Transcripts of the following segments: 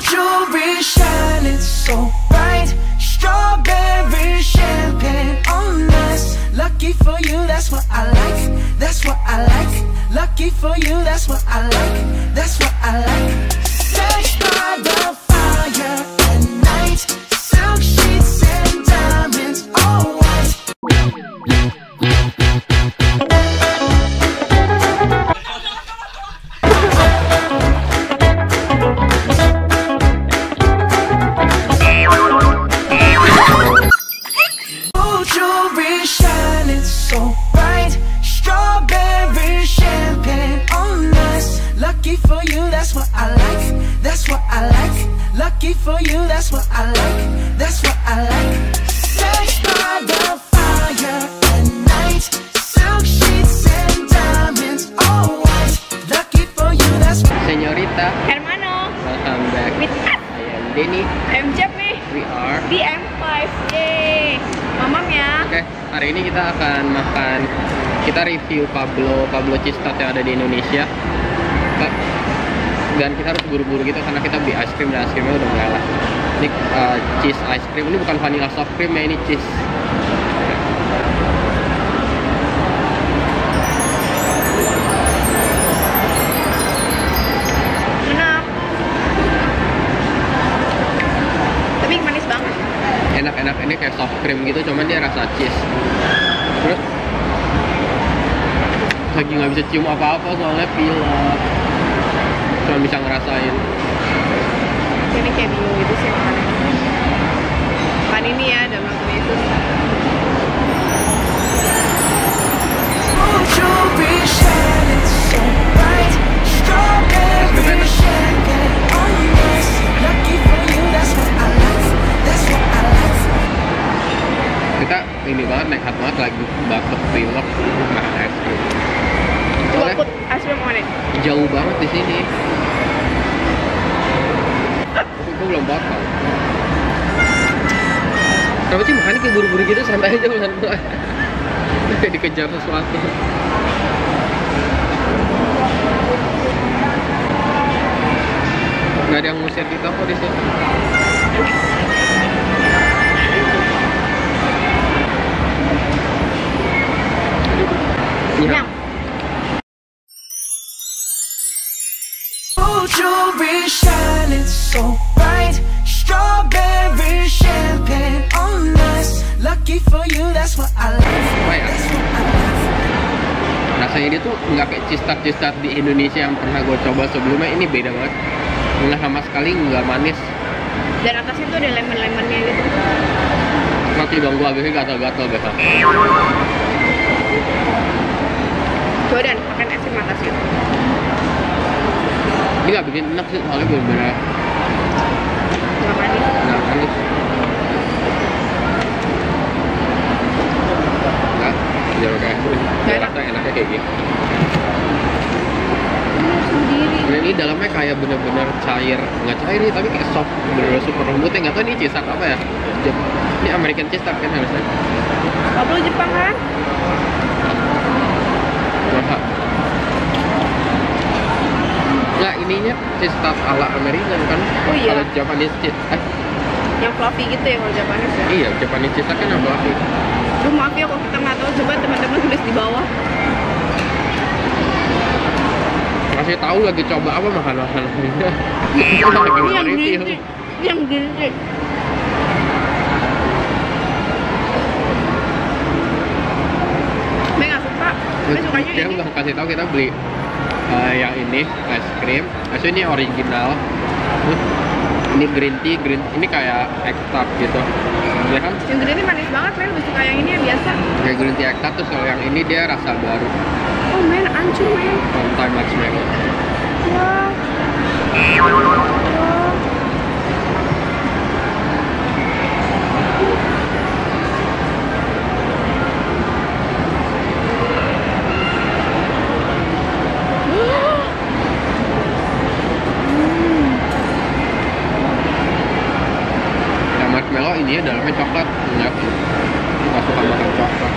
Jewelry shining so bright. Strawberry champagne on us. Lucky for you, that's what I like. That's what I like. Lucky for you, that's what I like. That's what I like. Denny. I'm Jep nih. We are. Di M5. Yeay. Mamam ya. Oke, hari ini kita akan makan. Kita review Pablo Pablo cheese tart yang ada di Indonesia. Dan kita harus buru-buru gitu karena kita beli ice cream dan ice creamnya udah mulai lah. Ini uh, cheese ice cream. Ini bukan vanilla soft cream ya, ini cheese. Enak-enak ini kayak soft cream gitu, cuman dia rasa cheese. Terus lagi nggak bisa cium apa-apa soalnya pilek. Cuma bisa ngerasain. Ini kayak bingung gitu sih makannya. Makan ini ya shining so bright. Strawberry gitu santai aja gue kayak dikejar sesuatu. Nggak ada yang ngusir kita kok di sini Kenyang. Gold jewelry shining so Lucky for you, that's what I apa ya like. rasanya dia tuh nggak kayak tart di Indonesia yang pernah gue coba sebelumnya ini beda banget nggak sama sekali nggak manis Dan atasnya tuh ada lemon-lemonnya gitu. nanti dong gue habisnya gatal-gatal besok Coba dan makan es krim atasnya. ini nggak bikin enak sih soalnya bener-bener Nggak manis. nggak manis nggak Nggak Dia enak. rasa enaknya kayak gini Sendiri. dan ini dalamnya kayak bener-bener cair nggak cair nih tapi kayak soft bener-bener super lembut ya nggak tahu ini cheese tart apa ya ini American cheese tart kan harusnya Pablo Jepang kan? Nggak, ininya cheese tart ala American kan Oh iya. kalau Japanese cheese eh, Yang fluffy gitu ya kalau Japanese ya. iya Japanese cheese tart kan yang fluffy Duh maaf ya kalau kita nggak tahu coba teman-teman tulis di bawah. kasih tahu lagi coba apa makan makan lagi Ini yang review gizi. Ini yang gizi. Gue nggak suka. Sukanya kita ini. kasih tahu kita beli eh, yang ini es krim es ini original Terus ini green tea green ini kayak ekstrak gitu ya kan Yang gede ini manis banget, men. Lebih suka yang ini yang biasa. kayak green tea terus kalau yang ini dia rasa baru Oh, men, ancur, men. long time marshmallow Wah. Wah. yang marshmallow ini dalamnya coklat enggak nggak suka makan coklat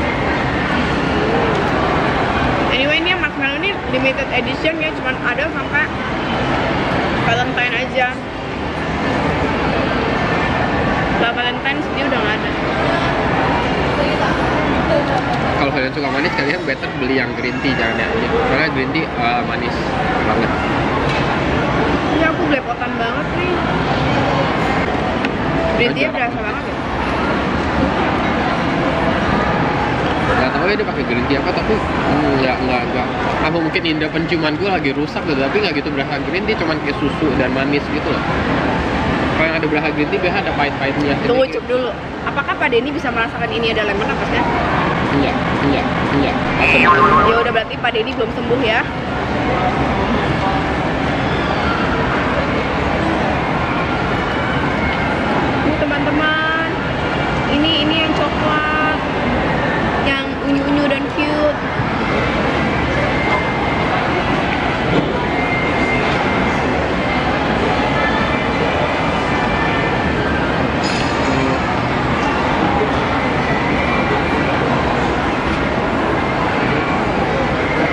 Anyway, ini yang marshmallow ini limited edition ya, cuman ada sampai Valentine aja. kalian better beli yang green tea jangan yang ini. Karena green tea eh, manis banget. Ini aku belepotan banget nih. Green tea berasa banget ya. nggak tahu ya dia pakai green tea apa tapi nggak nggak nggak. Apa mungkin indera penciuman gue lagi rusak gitu tapi nggak gitu berasa green tea cuman kayak susu dan manis gitu loh kalau yang ada berasa green tea biasanya ada pahit-pahitnya Tunggu cup dulu. Apakah Pak Denny bisa merasakan ini ada lemon napasnya? enggak enggak enggak asam Ya udah berarti Pak Denny belum sembuh ya. Ini teman-teman. Ini ini yang coklat. Yang unyu-unyu dan cute.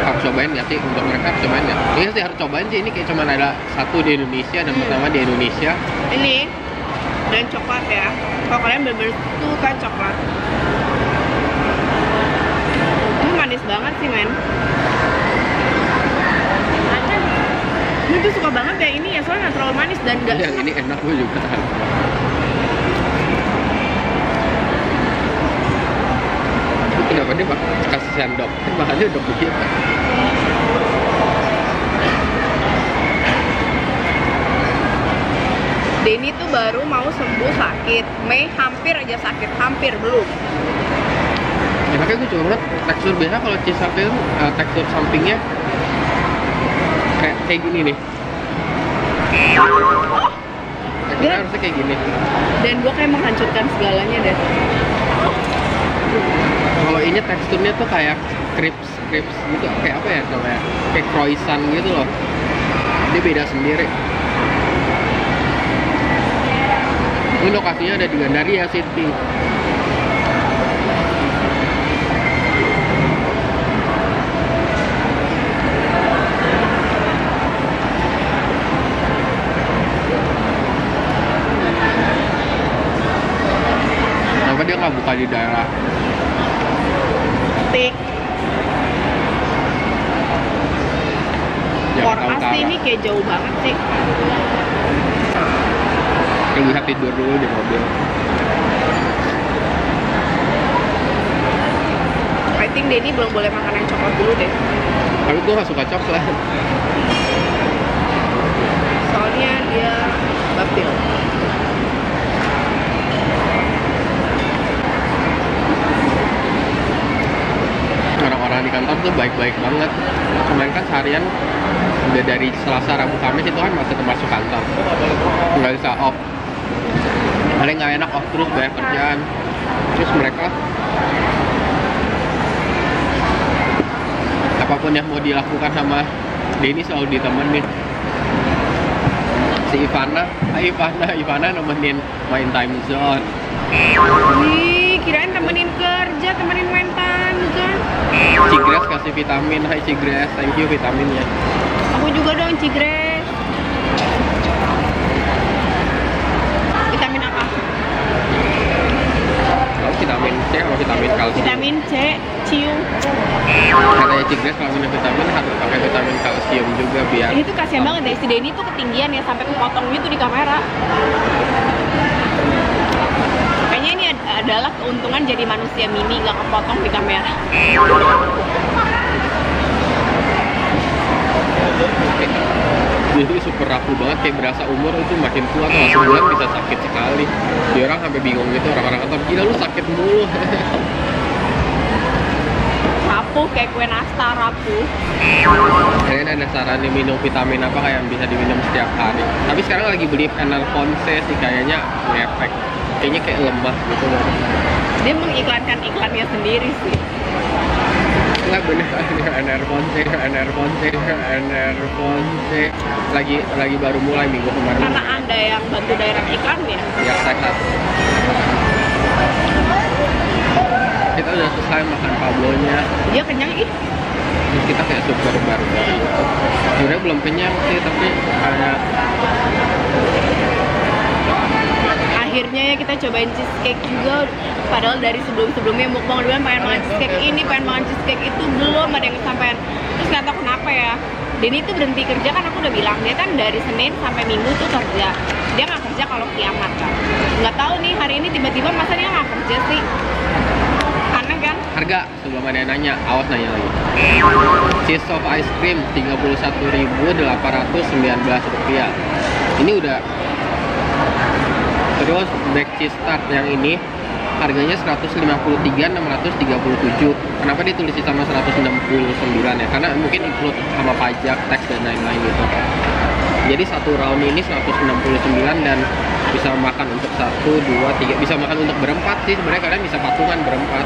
harus cobain nggak sih untuk mereka harus Iya sih harus cobain sih ini kayak cuma ada satu di Indonesia dan Hmm. pertama di Indonesia. Ini dan coklat ya. Kalau kalian bener-bener suka coklat. Ini manis banget sih men. Ini tuh suka banget ya ini ya soalnya nggak terlalu manis dan nggak Yang ini enak gue juga. Kenapa dia kasih sendok? Kan makannya udah begitu. Denny tuh baru mau sembuh sakit. Mei hampir aja sakit, hampir belum. Ya makanya gue banget tekstur biasa kalau cheese sapi itu eh, tekstur sampingnya kayak kayak gini nih. Teksturnya Dia- harusnya kayak gini. Dan gua kayak menghancurkan segalanya deh. Kalau ini teksturnya tuh kayak crips crips gitu kayak apa ya namanya? Kayak croissant gitu loh. Dia beda sendiri. Ini lokasinya ada di Gandaria City. Kenapa dia nggak buka di daerah Tik. Jakarta Utara? ini kayak jauh banget sih. Yang bisa tidur dulu di mobil. I think Denny belum boleh makan yang coklat dulu deh. Tapi gue nggak suka coklat. Soalnya dia bapil. Orang-orang di kantor tuh baik-baik banget. Cuman kan seharian udah dari Selasa, Rabu, Kamis itu kan masih termasuk kantor. Nggak bisa off. Paling nggak enak off terus banyak kerjaan. Terus mereka apa pun yang mau dilakukan sama Denny selalu ditemenin si Ivana, ah, Ivana, Ivana nemenin main time zone Wih, kirain temenin kerja, temenin main time kan? Cigres kasih vitamin, hai Cigres, thank you vitaminnya Aku juga dong Cigres. Vitamin apa? Kalau vitamin C sama vitamin kalsium Vitamin C, cium. Katanya Cigres kalau minum vitamin harus pakai vitamin kalsium juga biar Ini tuh kasihan banget deh si Denny tuh ketinggian ya sampai kepotong gitu di kamera. Kayaknya ini ad- adalah keuntungan jadi manusia mini nggak kepotong di kamera. Jadi super rapuh banget kayak berasa umur itu makin tua tuh langsung bulan bisa sakit sekali. Dia orang sampai bingung gitu orang-orang kantor gila lu sakit mulu. Rapuh kayak kue nastar rapuh. Kalian ada saran nih minum vitamin apa kayak yang bisa diminum setiap hari. Tapi sekarang lagi beli Enalfonse sih kayaknya ngefek Kayaknya kayak lemah gitu loh. Dia mengiklankan iklannya sendiri sih. Enggak bener, Enerfonse, Enerfonse, Enerfonse Lagi lagi baru mulai minggu kemarin. Karena anda yang bantu direct iklan ya. Ya sehat. Kita udah selesai makan Pablonya. Dia kenyang ih. Terus kita kayak super burger Sebenernya belum kenyang sih, tapi kayak Akhirnya ya kita cobain cheesecake juga padahal dari sebelum-sebelumnya mukbang duluan pengen makan cheesecake ini pengen makan cheesecake itu belum ada yang kesampaian. Terus nggak tahu kenapa ya Denny itu berhenti kerja kan aku udah bilang dia kan dari Senin sampai Minggu tuh kerja. Dia nggak kerja kalau kiamat kan nggak tahu nih hari ini tiba-tiba masa dia nggak kerja sih? Aneh kan? Harga sebelum ada yang nanya, awas nanya lagi. Cheese of ice cream 31.819 rupiah. Ini udah terus black cheese tart yang ini harganya 153.637 kenapa ditulis sama 169 ya? Karena mungkin include sama pajak tax dan lain-lain gitu. Jadi satu round ini 169 dan bisa makan untuk satu dua tiga. Bisa makan untuk berempat sih sebenarnya kalian bisa patungan berempat.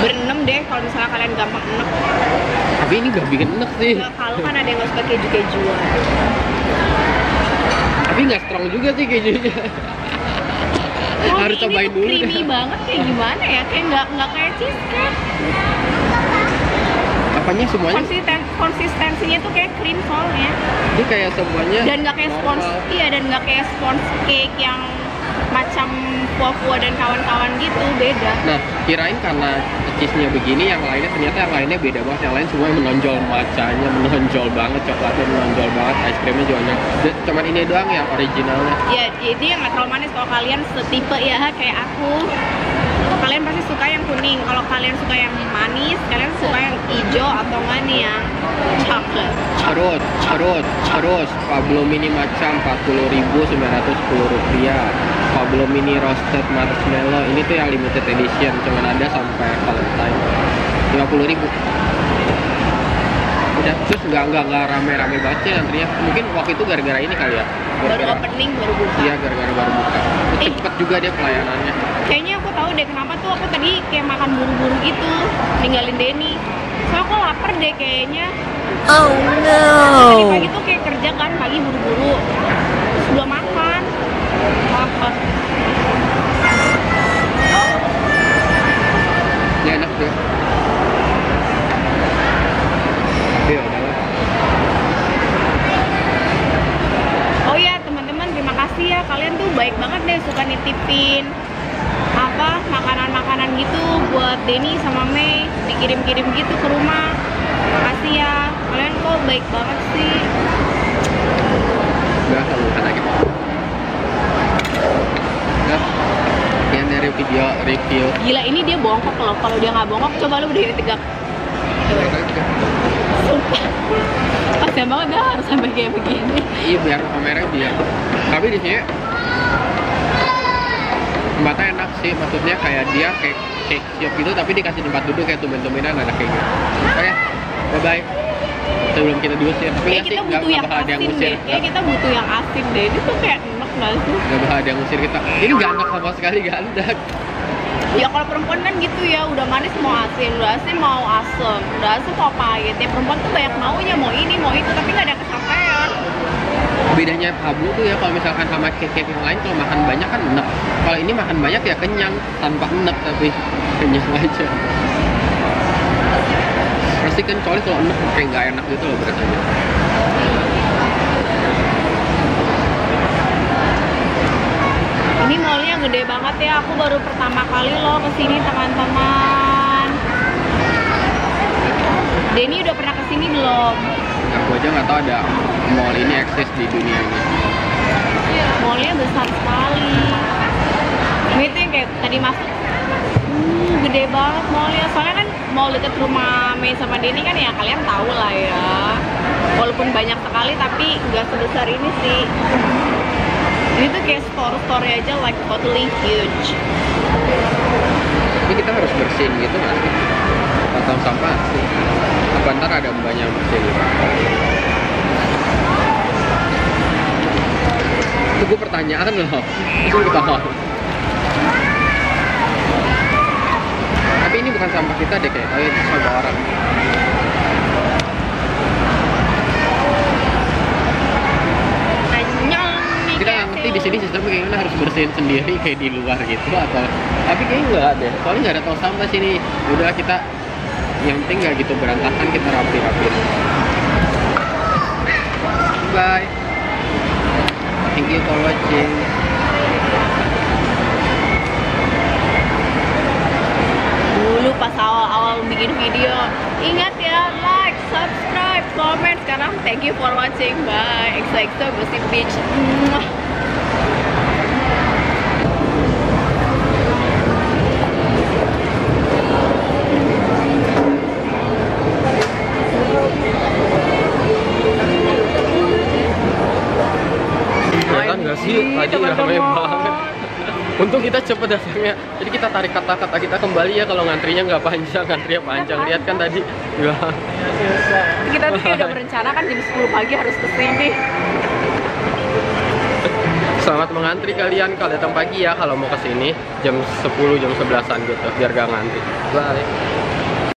Berenem deh kalau misalnya kalian gampang enek. Tapi ini gak bikin enek sih. Kalau kan ada yang nggak suka keju-kejuan tapi nggak strong juga sih kejunya. Wah, Harus cobain dulu. creamy deh. banget kayak gimana ya? Kayak nggak nggak kayak cheesecake. Apanya semuanya? Konsisten konsistensinya tuh kayak cream soalnya. Ini kayak semuanya dan nggak kayak spons normal. iya dan nggak kayak spons cake yang macam kuah-kuah dan kawan-kawan gitu beda. Nah, kirain karena cheese-nya begini, yang lainnya ternyata yang lainnya beda banget. Yang lain semua menonjol macanya, menonjol banget, coklatnya menonjol banget, es krimnya juga Cuman ini doang yang originalnya. ya jadi yang nggak terlalu manis kalau kalian setipe ya kayak aku kalian pasti suka yang kuning kalau kalian suka yang manis kalian suka yang hijau atau enggak nih yang chocolate Terus, terus, terus, Pablo Mini macam 40.910 rupiah. Pablo Mini roasted marshmallow ini tuh yang limited edition, cuman ada sampai Valentine. 50.000 Udah, terus nggak nggak nggak rame-rame banget sih antrinya. Mungkin waktu itu gara-gara ini kali ya. baru Gara-gara opening baru buka Iya, gara-gara baru buka. Eh. Cepet juga dia pelayanannya. kayaknya aku tahu deh kenapa tuh aku tadi kayak makan buru-buru gitu ninggalin Denny soalnya aku lapar deh kayaknya Oh tadi pagi no! tuh kayak kerja kan pagi buru-buru terus belum makan Ya enak tuh. Tapi ya udahlah. oh iya teman-teman terima kasih ya kalian tuh baik banget deh suka nitipin apa makanan-makanan gitu buat Denny sama Mei dikirim-kirim gitu ke rumah makasih ya kalian kok baik banget sih Udah, lalu makan lagi. Udah. Sekian dari video review. gila ini dia bongkok loh kalau dia nggak bongkok coba lu berdiri tegak Sumpah. Kasian banget dah harus sampai kayak begini. Iya biar kameranya biar. Tapi di sini tempatnya enak sih. Maksudnya kayak dia kayak cake shop gitu tapi dikasih tempat duduk kayak tumben-tumbenan ada kayak gitu. Oke, bye bye. Sebelum kita diusir, tapi Kayak ya sih kita nggak butuh yang asin deh. Kayak kita butuh yang asin deh. Ini tuh kayak enak nggak bakal ada yang ngusir kita. Ini enak sama sekali ada. Ya kalau perempuan kan gitu ya, udah manis mau asin, udah asin mau asem, udah asem mau pahit. Ya perempuan tuh banyak maunya, mau ini, mau itu, tapi nggak ada kesampaian. bedanya Pablo tuh ya kalau misalkan sama cake-cake yang lain kalau makan banyak kan enak kalau ini makan banyak ya kenyang tanpa enak tapi kenyang aja pasti kan soalnya kalau enak kayak nggak enak gitu loh berasanya Ini mallnya gede banget ya, aku baru pertama kali loh ke sini teman-teman. Denny udah pernah ke sini belum? aku aja nggak tahu ada mall ini eksis di dunia ini Mallnya besar sekali. Ini tuh yang kayak tadi masuk, hmm, gede banget mallnya. Soalnya kan mall deket rumah Mei sama Denny kan ya kalian tahu lah ya. Walaupun banyak sekali tapi nggak sebesar ini sih. Ini tuh kayak store-store aja like totally huge. tapi kita harus bersihin gitu nggak sih? Atau sampah sih. Apa ntar ada banyak bersihin? Itu gue pertanyaan loh. Itu gue ketawa tapi ini bukan sampah kita deh kayak itu sampah orang di sini sistemnya kayaknya harus bersihin sendiri kayak di luar gitu. Atau tapi kayaknya nggak deh soalnya nggak ada tong sampah sini. Udah kita yang penting nggak gitu berantakan kita rapi-rapi. bye. Thank you for watching. Dulu pas awal-awal bikin video ingat ya like subscribe comment. Sekarang thank you for watching. Bye. Exacto Gossip Beach. Rame teman-teman. banget. Untung kita cepet datangnya. Jadi kita tarik kata-kata kita kembali ya kalau ngantrinya nggak panjang, ngantrinya panjang. Lihat kan tadi. Ya. Kita tuh udah berencana kan jam 10 pagi harus ke sini. Selamat mengantri kalian kalau datang pagi ya kalau mau ke sini jam 10 jam 11-an gitu biar gak ngantri. Bye.